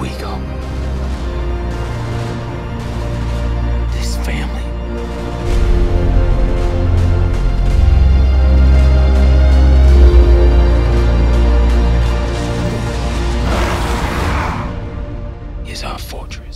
we go. This family. Is our fortress.